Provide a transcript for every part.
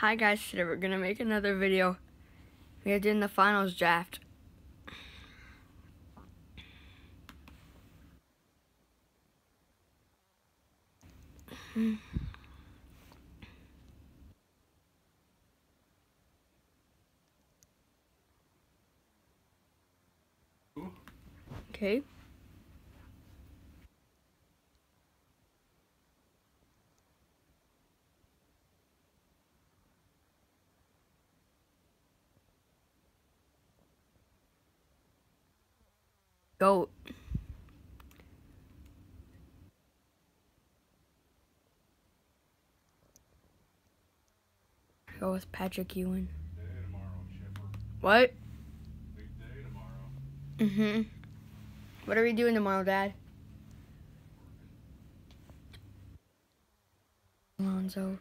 Hi guys, today we're gonna make another video. We are doing the finals draft. Okay. Go. Go with Patrick Ewing. What? Mm-hmm. What are we doing tomorrow, Dad? Alonzo.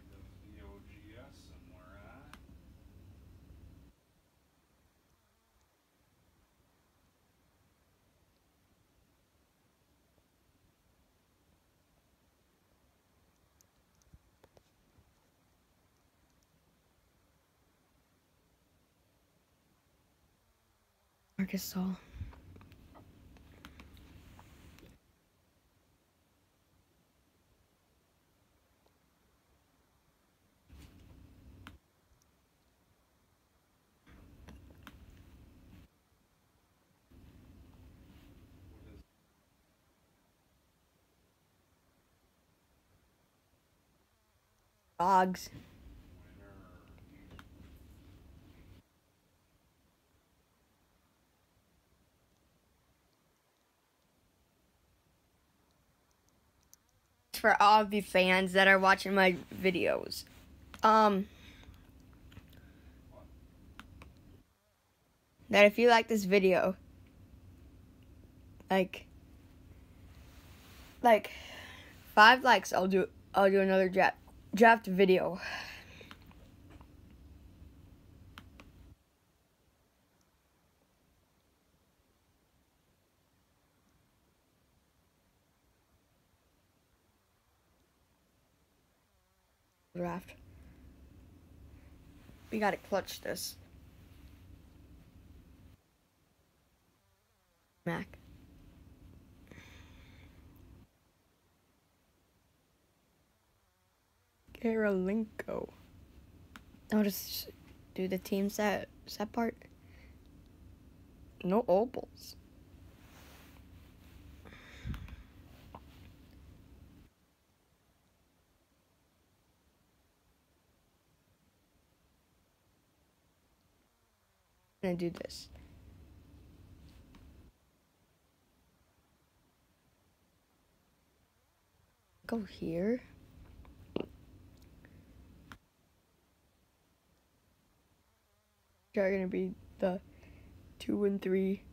Arkansas. Dogs. For all of you fans that are watching my videos. Um that if you like this video like like 5 likes I'll do I'll do another draft draft video. Draft. We gotta clutch this. Mac. Karolinko. I'll just do the team set set part. No opals. Gonna do this. Go here. Are gonna be the two and three.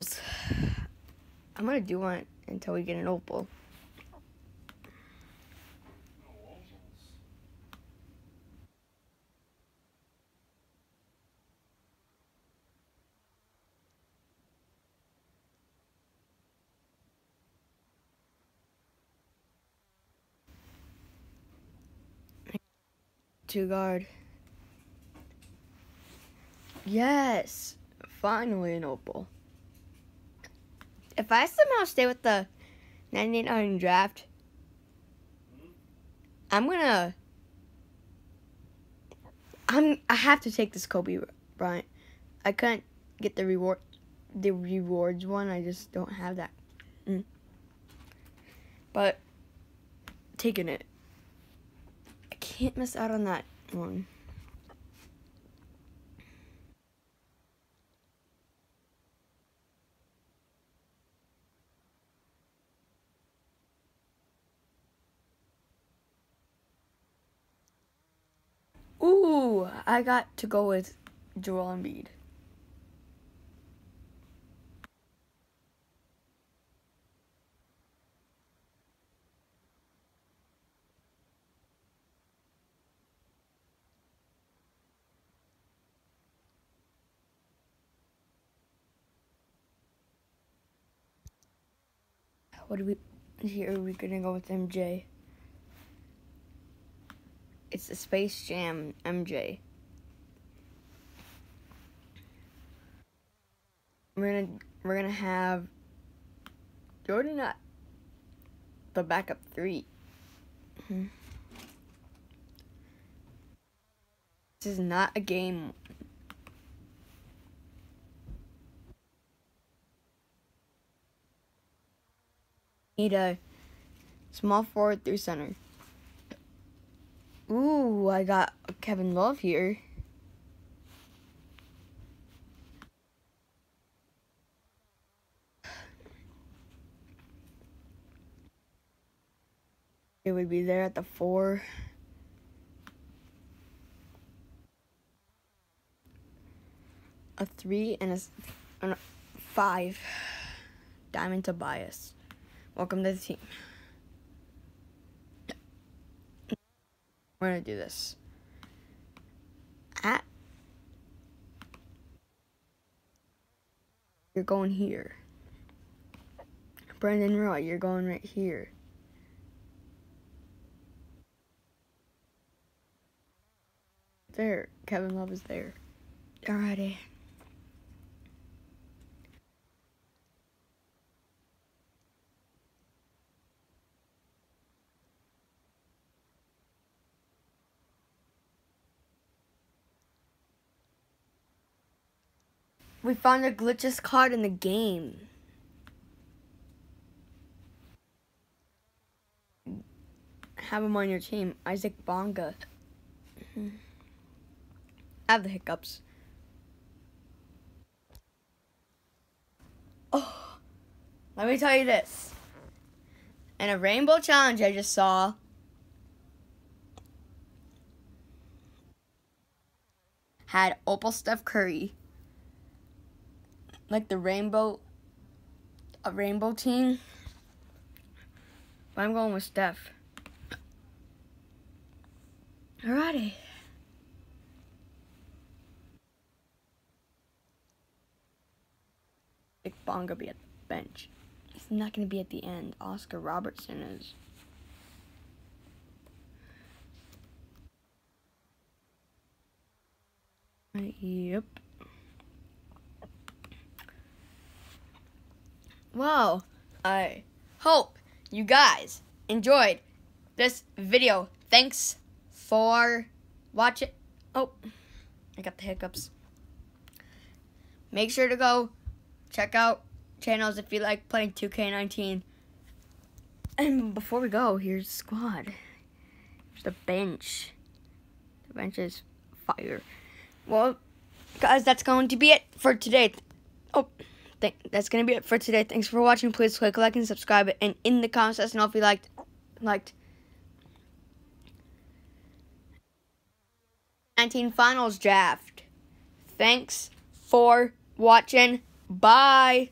I'm gonna do one until we get an opal. Two guard. Yes, finally an opal. If I somehow stay with the 99 draft, I'm gonna. I'm. I have to take this Kobe Bryant. I couldn't get the reward, the rewards one. I just don't have that. Mm. But taking it. Can't miss out on that one. Ooh, I got to go with Joel Embiid. What do we here? Are we gonna go with MJ? It's the Space Jam MJ. We're gonna we're gonna have Jordan at the backup 3 Mhm. This is not a game. Need a small forward through center. Ooh, I got Kevin Love here. It would be there at the four. A three and a, and a five. Diamond Tobias. Welcome to the team. We're gonna do this. At you're going here. Brandon Roy, you're going right here. There, Kevin Love is there. Alrighty. We found a glitches card in the game. Have him on your team, Isaac Bonga. I have the hiccups. Oh, let me tell you this. In a rainbow challenge I just saw, had Opal Steph Curry, like the rainbow, a rainbow team. But I'm going with Steph. Alrighty. Big Bonga be at the bench. He's not going to be at the end. Oscar Robertson is. Yep. Well, I hope you guys enjoyed this video. Thanks for watching. Oh, I got the hiccups. Make sure to go check out channels if you like playing 2K19. And before we go, here's the squad. Here's the bench. The bench is fire. Well, guys, that's going to be it for today. Oh, th- that's to be it for today. Thanks for watching. Please click like and subscribe. And in the comments, let us know if you liked liked 19 finals draft. Thanks for watching. Bye.